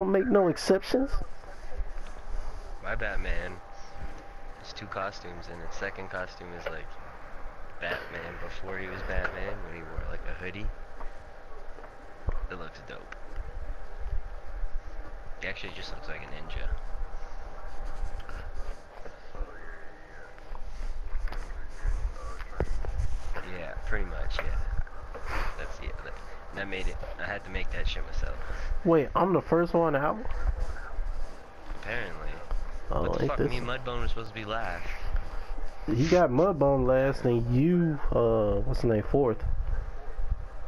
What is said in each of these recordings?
don't make no exceptions. My Batman It's two costumes, and his second costume is like Batman before he was Batman, when he wore like a hoodie. It looks dope. He actually just looks like a ninja. Yeah, pretty much, yeah. That's yeah. That, that made it. I had to make that shit myself. Wait, I'm the first one out. Apparently. Oh, what the fuck? this? Me and Mudbone were supposed to be last. He got Mudbone last, and you, uh, what's the name, fourth.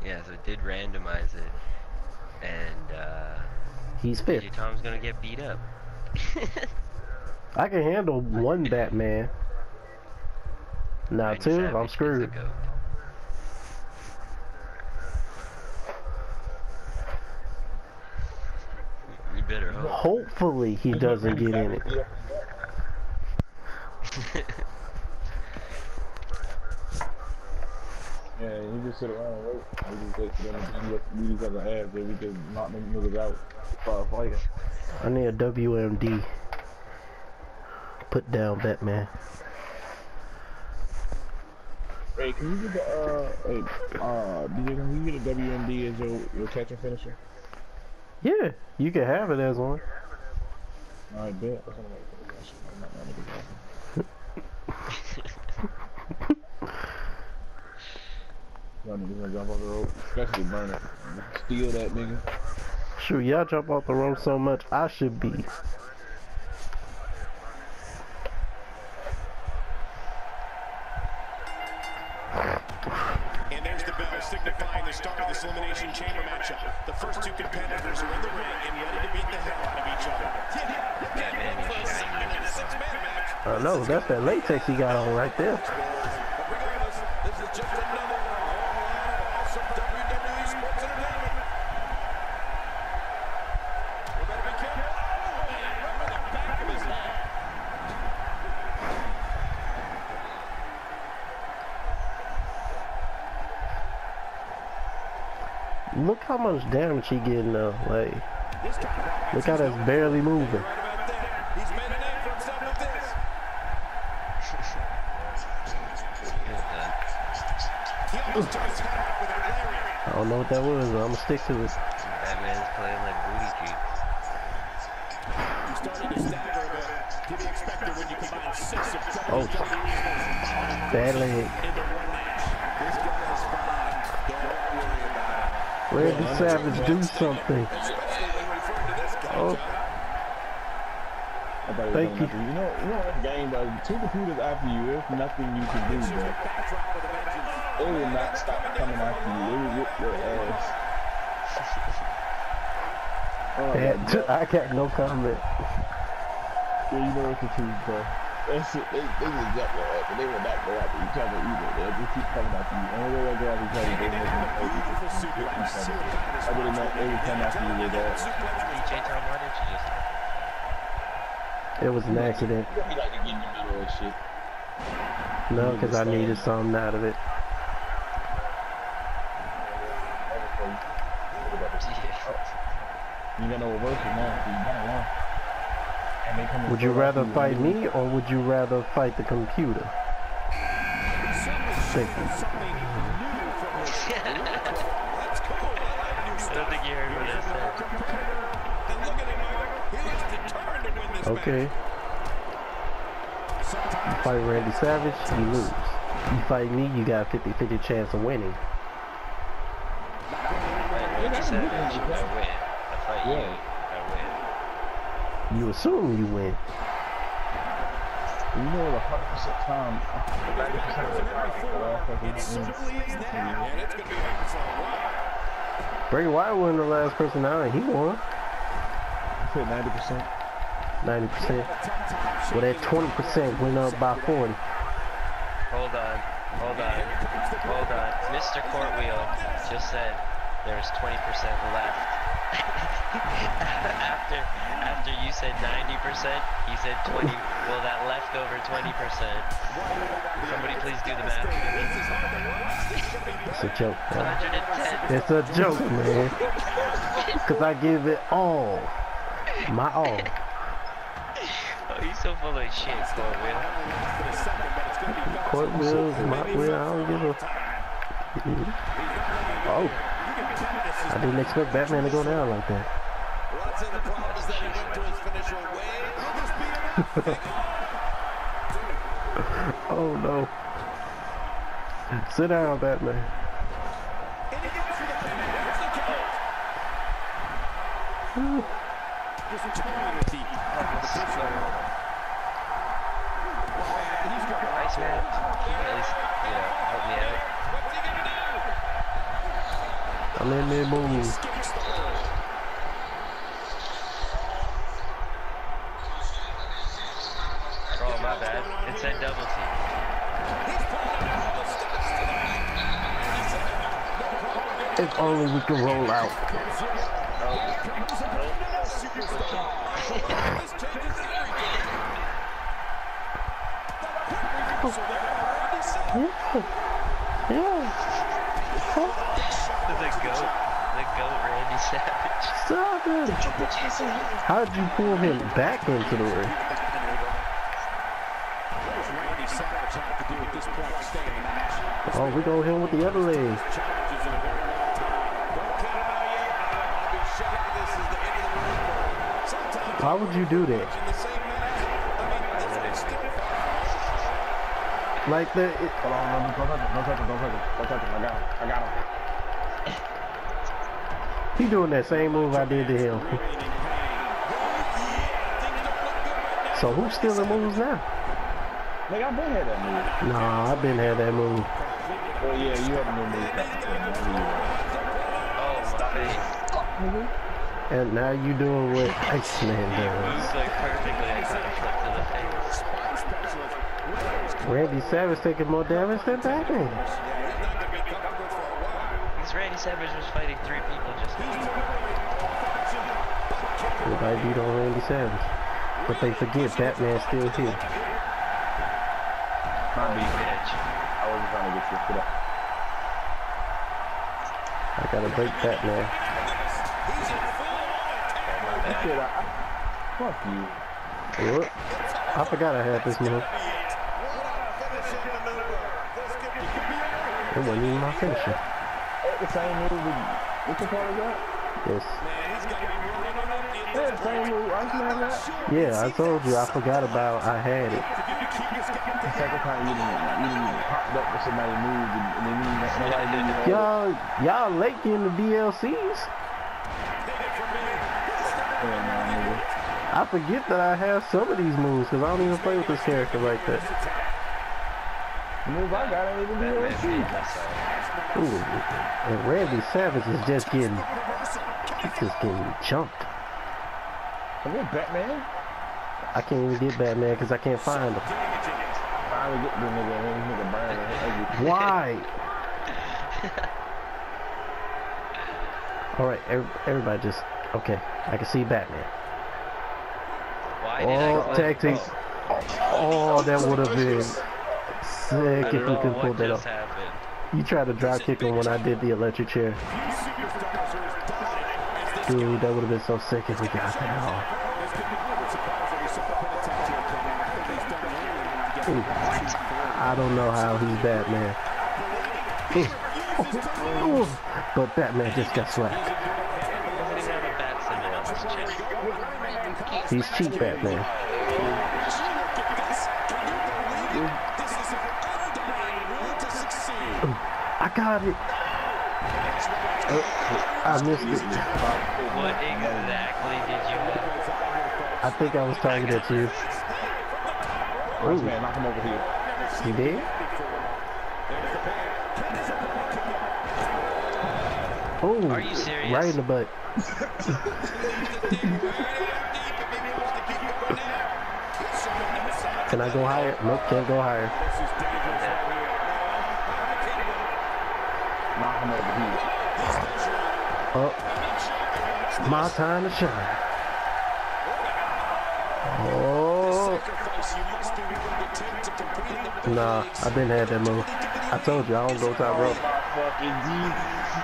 Yeah, so it did randomize it, and uh, He's fifth. DJ Tom's gonna get beat up. I can handle one Batman. Now two, I'm screwed. Better hope. Hopefully he doesn't get in it. Yeah, you just sit around and wait. We just wait for them to beat us- beat each other ass, then we can knock them niggas out. Start fighting. I need a WMD. Put down Batman. Hey, can you get the, uh, hey, uh, DJ, can you get a WMD as your, your catch and finisher? Yeah, you can have it as one. Alright, bet. I'm gonna do. I'm not gonna. Y'all niggas gonna jump off the rope, especially Burner. Steal that nigga. Shoot, y'all jump off the rope so much, I should be. And there's the bell signifying the start of this Elimination Chamber matchup. The first two competitors are in the ring and ready to beat the hell out of each other. Batman is I know, that's that latex he got on right there. Oh. Look how much damage he getting though. Like, look how that's barely moving. Right about there. He's made a name for himself with this. He almost took his head off with that lariat. I don't know what that was, but I'm gonna stick to it. Batman's playing like booty cheeks. He's starting to stagger a bit. To be expected when you combine six of Oh, bad leg. into one match. This guy is fine. Don't worry about it. Savage do something. Especially when referring to this guy, Oh. John. I thought it was Thank you. You know, you know what game does? Two computers after you, there's nothing you can do, This bro. The backdrop of the vengeance. They will not stop coming after you. They will whip your ass. Oh, That, I got no comment. Yeah, you know it's the truth, bro. That's it. They, they will jump your ass, but they will not go after each other either. They'll just keep coming after you. Only way they go after each other, they make them hurt each Beautiful other. suplex. Seal kind of Other than that, they will come after you with that. suplex. DJ Tom, why didn't just It was an accident. You like to get in the middle of shit. No, because I needed something out of it. Got no reversal now, you gotta run. And they come Would you rather after fight and me or would you rather fight the computer? Thank you. Something new from his That's cool. I like new I stuff. don't think you heard what I said. Competitor. And look at him now. He is determined to win this Okay. match. Fight Randy Savage, you lose. You fight me, you got a 50-50 chance of winning. Randy Savage, I win. I fight you, I win. You assume you win. You know, a hundred percent time, ninety percent of the time, the last person it wins. certainly is now. And it's going to be happening for a while. Bray Wyatt wasn't the last person out and he won. You said ninety percent. 90%. Well, that 20% went up by 40. Hold on, hold on, hold on. Mr. Courtwheel just said there's 20% left. After after you said 90%, he said 20. Well, that leftover 20%. Somebody please do the math. It's a joke, man. 110. It's a joke, man. Because I give it all. my all. Oh, he's so full of shit, Cartwheel. Court wheels, my wheel, I don't give a. Mm-hmm. Oh, I didn't expect Batman to go down like that. Lots of the problems that he went to his finish were way Oh no. Sit down, Batman. Nice man. At least, you know, help me out. I'm in mid move. Oh, my bad. It said double team. If only we could roll out. Yeah. The goat. The goat Randy Savage. Stop it. How'd you pull him back into the ring? Oh, we go him with the other leg. Why would you do that? Like the it, Hold on, don't touch him, don't touch him, don't touch him, don't touch him. I got him, I got him. he doing that same move I did to him. So who's stealing moves now? Nigga, I been had that move. Nah, I've been had that move. Well, yeah, you had a new move. Captain King. Oh, my face. And now you doing what Iceman does. Like perfectly. I kind of flipped to the face. Randy Savage taking more damage than Batman. Because Randy Savage was fighting three people just now. Everybody beat on Randy Savage. But they forget Batman's still here. Not me. Bitch. I wasn't trying to get you. Get up. I gotta break Batman. Shit, I, I, fuck you. What? I forgot I had this move. It wasn't even my finisher. The same move with, what the fuck is that? Yes. Yeah, the same move, I to have that. Yeah, I told you I forgot about I had it. The second time you didn't, you didn't popped up with somebody moved and, and then you didn't, nobody didn't Y'all, y'all late in the DLCs. Yeah, man, nigga. I forget that I have some of these moves because I don't even play with this character like that. The move I got ain't even Batman DLC. made that's all. Ooh, and Randy Savage is just getting, he's just getting jumped. Come here, Batman. I can't even get Batman because I can't find him. Finally get the nigga and this nigga burning. Why? All right, everybody just okay. I can see Batman. Why did Oh, tactics. Oh, that would have been sick if know could pull that off. happened. You tried to drop kick him when I did the electric chair. Dude, that would have been so sick if we got that off. I don't know how he's Batman. But Batman just got slapped. Doesn't even have a bat symbol on his chest. He's cheap Batman. I got it. Uh, I missed it. What exactly did you have? I think I was targeted at you. First Ooh, man, knock him over here. you did? Oh, Are you serious? right in the butt. Can I go higher? Nope, can't go higher. Oh, my time to shine. Oh, nah, I didn't have that move. I told you I don't go top rope.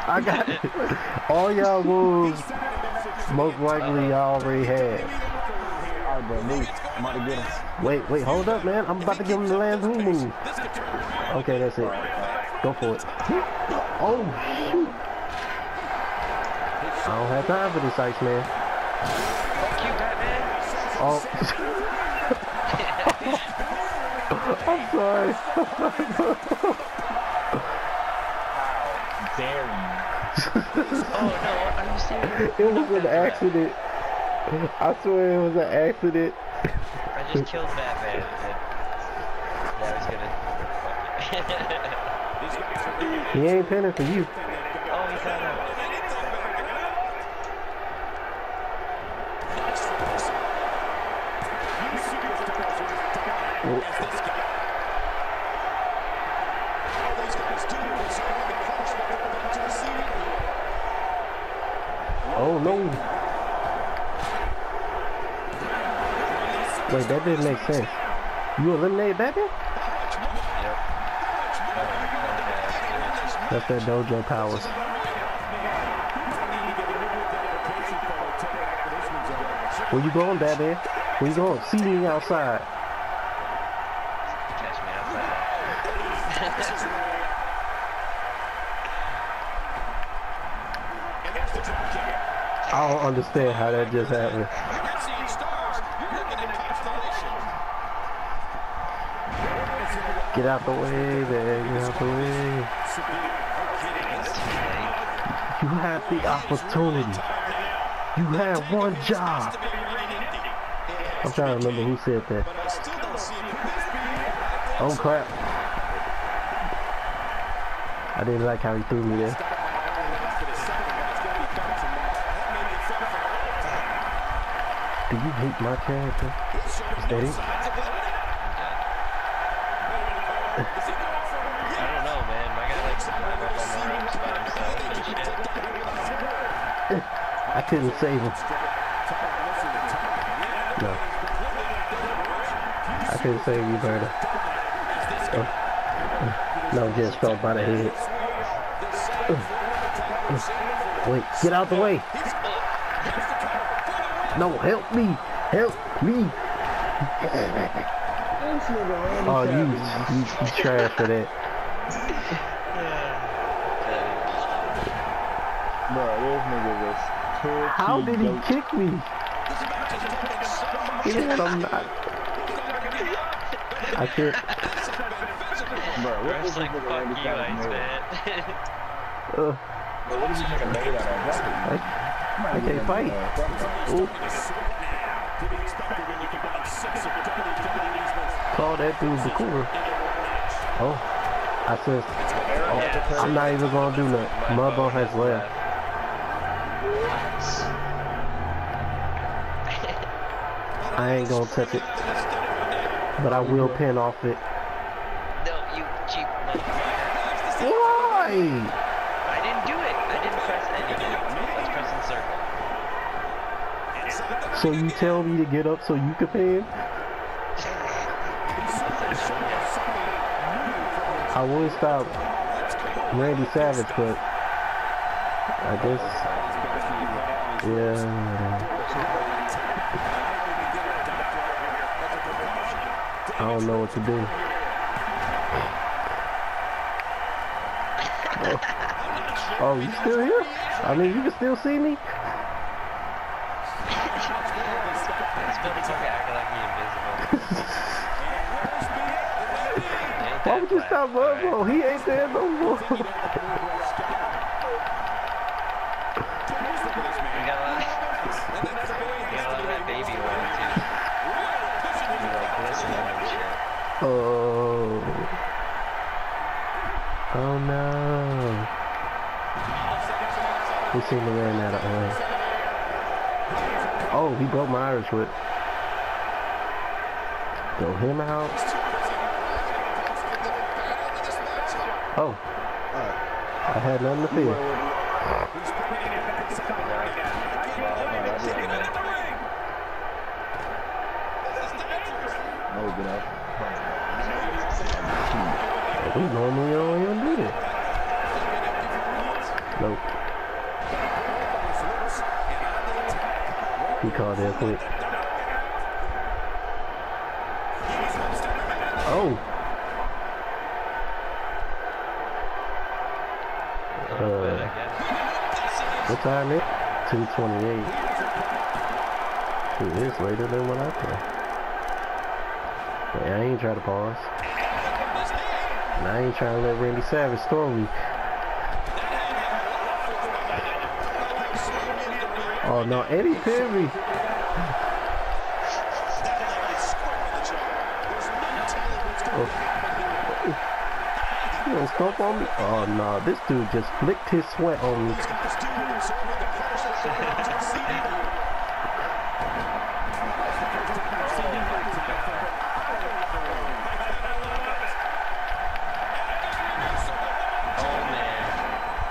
I got. All y'all moves Most likely y'all already had. Alright, bro, move. I'm about to get him. Wait, wait, hold up, man. I'm about to give him the last move move. Okay, that's it. Go for it. Oh, shoot. I don't have time for this, Iceman. Fuck you, Batman. Oh. I'm sorry. Dare Oh no, are you serious? It was an accident. I swear it was an accident. I just killed Batman. And yeah, I was gonna. He ain't pinning for you. oh, he got out. Oh no. Wait, that didn't make sense. You eliminated Batman? Yep. That's that dojo powers. Where you going, Batman? Where you going? See me outside. Catch me outside. I don't understand how that just happened. Get out the way, man. Get out the way. You had the opportunity. You had one job. I'm trying to remember who said that. Oh crap. I didn't like how he threw me there. Do you hate my character? Steady? I couldn't save him. No. I couldn't save you, Berta. No, just fell by the head. Wait, get out the way. No, help me. Help me. Oh, you, you, you trash for that. Bro, this nigga was How did he kick me? Yeah, I'm not. I can't. Bro, what Bro, was it's like, this nigga fuck Randy you, Savage made? Iceman. Uh, Bro, what is this nigga made out of? Drop. I, I can't fight. Ooh, call that dude Bakura. Oh, I said, oh, I'm not even gonna do that. Mudbone has left. I ain't gonna touch it, but I will pin off it. No, you cheap. Why? I didn't do it. I didn't press anything. Let's press in circle. So you tell me to get up so you can pin? I would stop Randy Savage, but I guess, yeah. I don't know what to do. Oh, oh you still here? I mean, you can still see me? This motherfucker acting like he invisible. Ain't Why would you stop alright? Mudbone? He ain't there no more. Oh. Oh no. We seem to run out of oil. Oh, he broke my Irish whip. Throw him out. Oh. I had nothing to fear. No, get up. We normally don't even do this. Nope. He called that quick. Oh. A little bit, I Uh, it? 228. It is later than what I thought. Hey, I ain't trying to pause. And I ain't trying to let Randy Savage throw me. Oh no, Eddie Perry. You gonna stomp on me? Oh no, this dude just flicked his sweat on me. Oh man.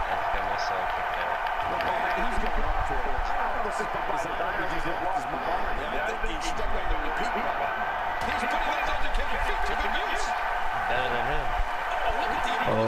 I just got myself kicked out. Better than him. Oh,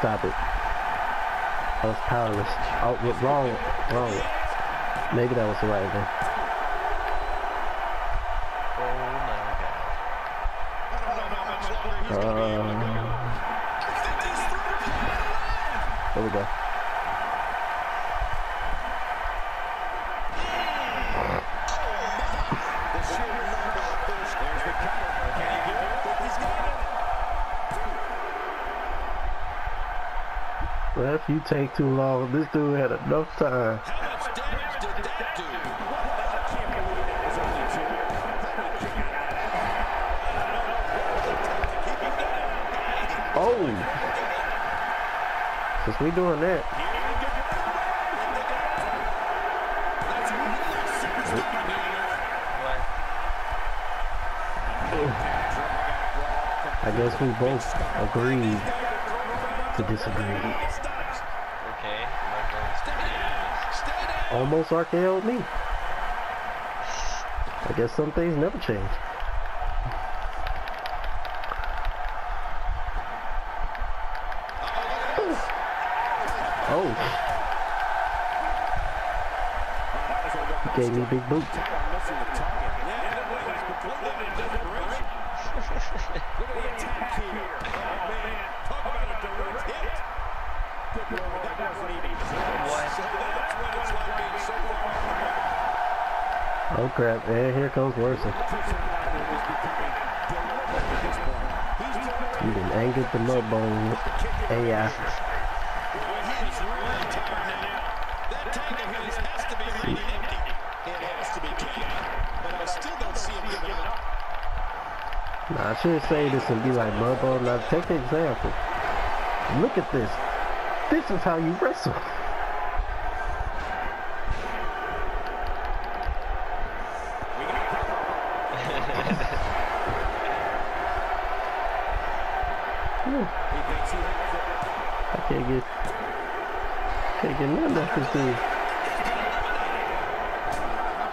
stop it. I was powerless. Oh, wrong, wrong. Maybe that was the right thing. Oh my god. Uh, there we go. You take too long, this dude had enough time. Oh! Since we doing that, I guess we both agreed to disagree. Okay, my goals to be Almost RKO'd me. I guess some things never change. Oh. He gave me big boot. Crap, and here comes Worsen. You done angered the mudbone with AI. I should say this and be like mudbone. Now take the example. Look at this. This is how you wrestle. I can't get can't get nothing out this dude.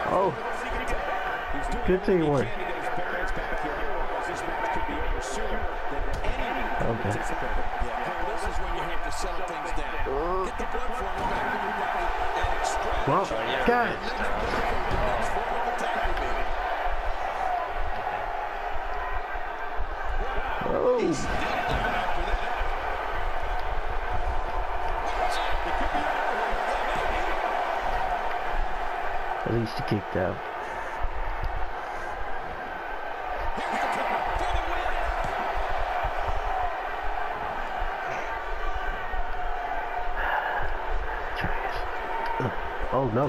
Oh, good teamwork. Okay. Well, God. Oh. At least you kicked out. Oh no.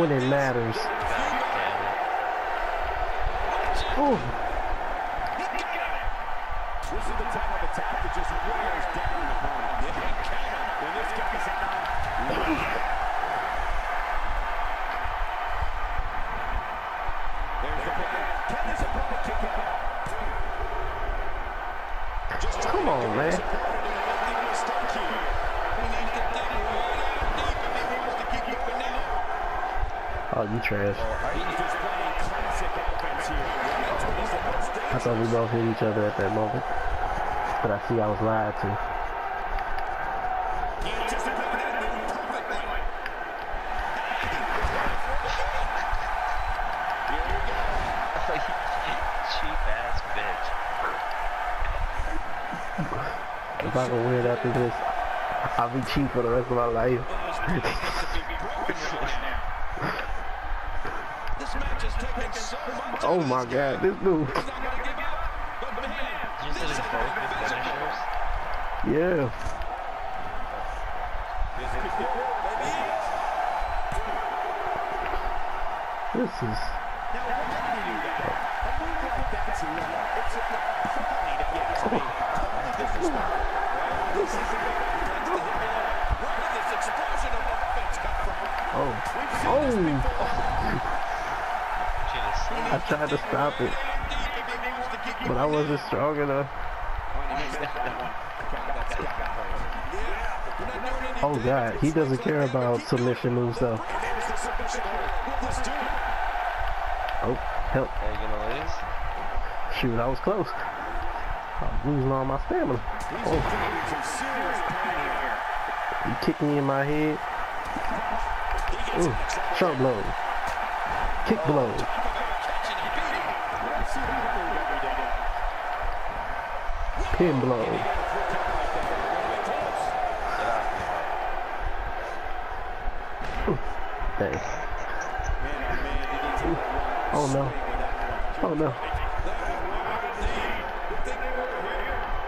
When it matters. Oh. This is the type of attack that just wears down an opponent. Yeah, it can. When this guy's out. There's the play. Can this opponent kick out? Just Come on, man. Oh, you trash. I thought we both hit each other at that moment. But I see I was lied to. Cheap ass bitch. If I can win after this, I'll be cheap for the rest of my life. oh my god, this dude. Yeah. This is. Oh. Oh! Seen I tried to stop it, but I wasn't strong enough. Oh god, he doesn't care about submission moves though. Oh, help. Are you gonna lose? Shoot, I was close. I'm losing all my stamina. Oh, he kicked me in my head. Ooh, sharp blow. Kick blow. Pin blow. Get off me. Dang. Oh no. Oh no.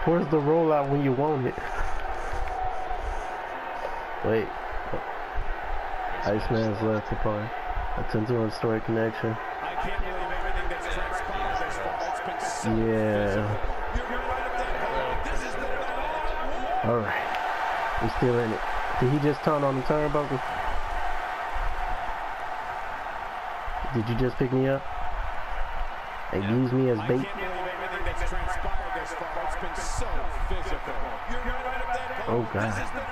Where's the rollout when you want it? Wait. Iceman's left to play. Attempt to restore a connection. I can't believe everything that's transpired thus far. It's been so Yeah. You're right up that call. This is the Alright. Still in it. Did he just turn on the turnbuckle? Did you just pick me up? And use me as bait? can't believe everything that's transpired thus far. It's been so right up that call. Oh god. This is the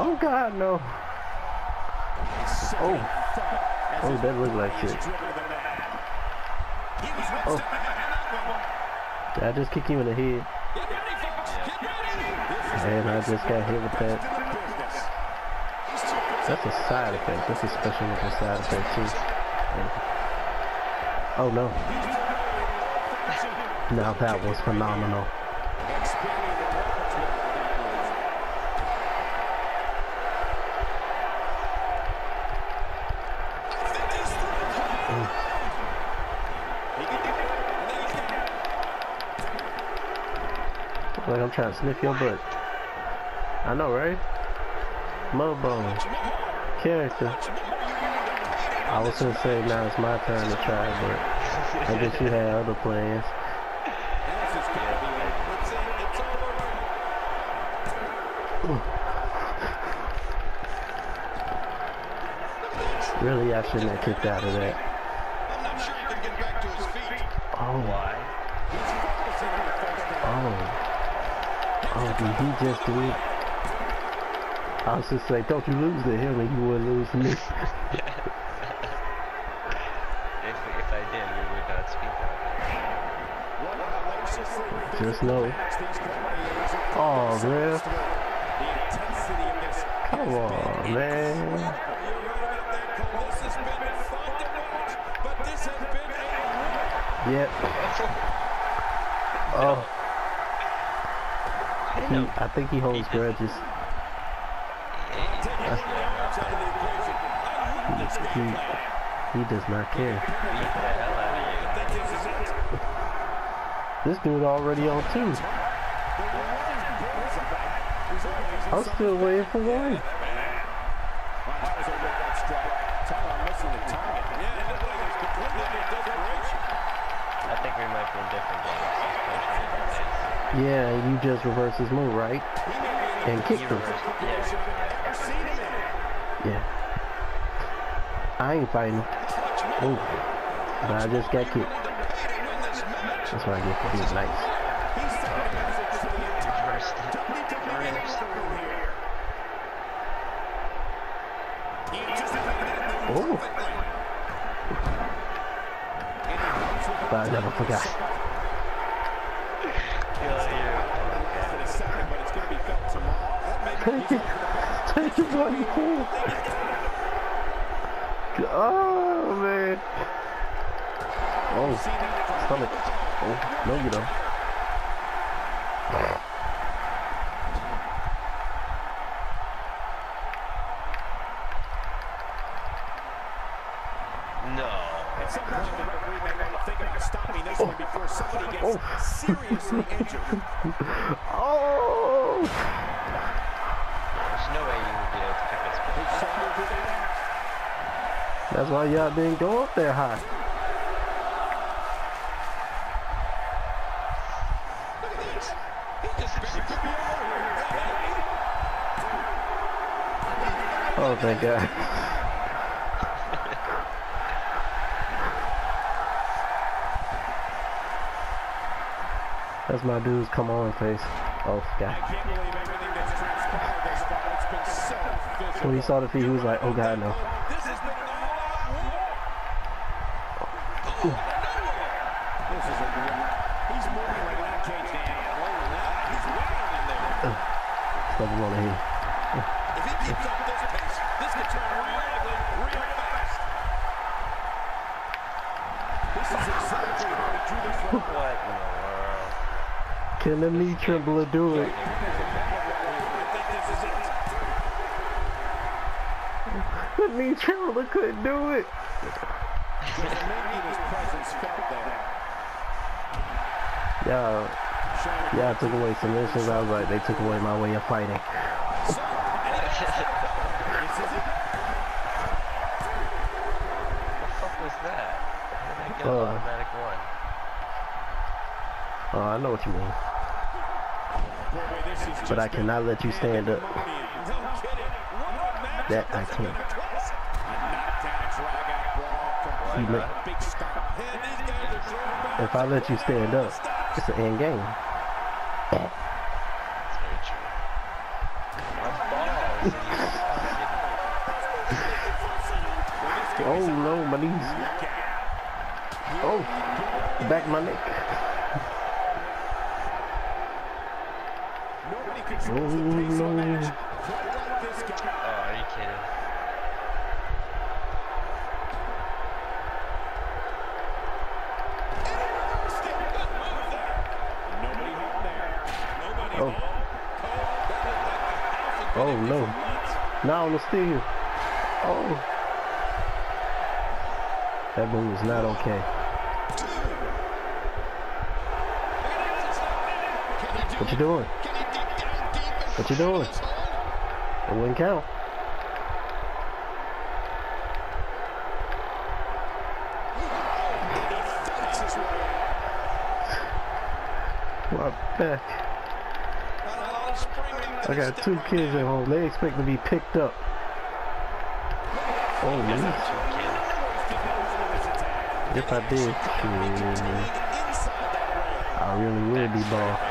Oh god, no. Oh. Oh, that looked like shit. Oh. Did I just kick you in the head? And I just got hit with that. That's a side effect. That's a special looking side effect too. Oh no. Now that was phenomenal. Like I'm trying to sniff your butt. I know, right? Mudbone. Character. I was gonna say now it's my turn to try, but I guess you had other plans. Really, I shouldn't have kicked out of that. Oh, oh, oh, did he just do it? I was just like, don't you lose to him and you would lose to me. If, if I did, we would not speak of it. Just know. Oh, man. Come on, man. Yep. Oh, he, I think he holds grudges. He, he does not care. Beat the hell out of you. This dude already on two. I'm still waiting for one. I think we might be in different games. He's punching different things. Yeah, you just reverse his move, right? And kick him. Yeah, yeah. I ain't fighting. Ooh. But I just got kicked. That's what I get for being nice. Ooh. But I never forgot. Take it. Take it, buddy. Oh, man. Oh, stomach. Oh, no, you don't. No. At some point, the referee may want to think about stopping this one before somebody gets Oh. seriously injured. Oh! There's no way you would be able to pick this up. shoulders are down. That's why y'all didn't go up there high. Look at this. He just barely could be over here. Oh, thank God. That's my dude's come on face. Oh, God. When he saw the feet, he was like, oh, God, no. Oh. Oh, here. If he keeps up this could turn ugly real fast. This is exactly how he drew this from. What in the world? Can the knee trembler do it? I think this is it. The knee trembler couldn't do it. There's a maybe his presence felt there. Y'all, y'all took away submissions. I was like, they took away my way of fighting. This is it. the fuck was that? How did I get an Uh. automatic one? Oh, I know what you is But I cannot let you stand up. That I can't. If I let you stand up, it's an end game. Oh no, my knees. Oh, back my neck. Oh no. Oh no. Now on the steal. Oh. That move is not okay. What you doing? What you doing? It wouldn't count. Way back. I got two kids at home. They expect to be picked up. Oh, me? If I did, I really would be ball.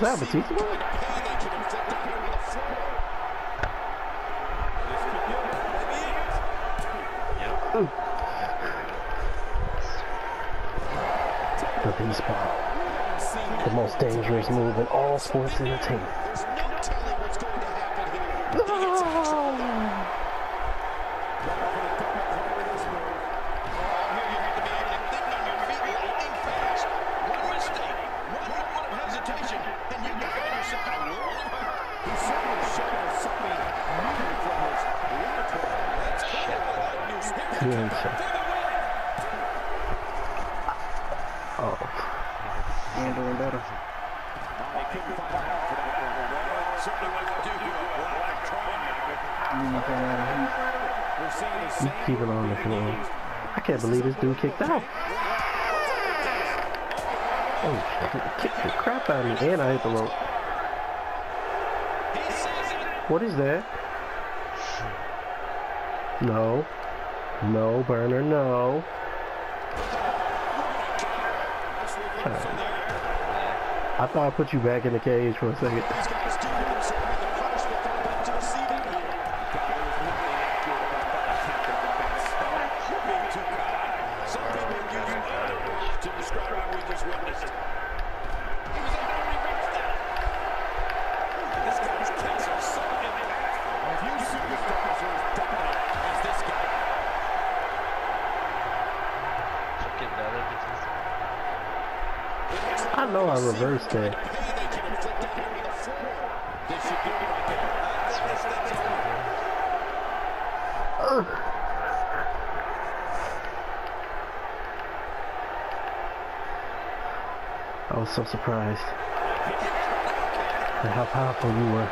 Is that Batista? The baseball. The most dangerous move in all sports entertainment. There's no telling what's going to happen here. He gets in trouble there. Looking for the double cover this move. Oh, here you have to be able to think on your feet lightning fast. One mistake, one moment of hesitation, and you can find yourself in a world of hurt. He certainly showed us something new from his repertoire. Let's call it that new spirit. Yeah, so- For the win. Oh, And doing better. Oh, they couldn't find a help for that one. Well, certainly wasn't too good. in the We're seeing the You keep it on the floor. I can't believe this dude kicked out. Oh, shit. Kicked the crap out of me. And I hit the rope. He sees it. What is that? No. No, burner, no. I thought I put you back in the cage for a second. These guys do what they're serving the punishment thrown back to the receiving here. Being too kind. Some people use other words to describe what we just witnessed. He was able to reverse that. This guy's kicks are so impactful. Few superstars are as dominant as this guy. Fucking another Batista. I know I reversed that. Pain they can inflict down here to the floor. They should do it I was so surprised at how powerful you were.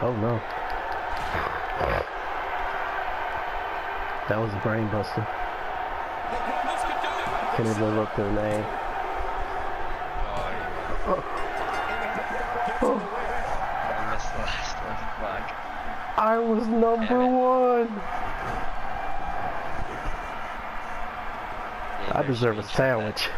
Oh no. That was a brain buster. Can't even look the name. Oh, Oh, I missed the last one. Fuck. I was number one. Yeah, I deserve a sandwich.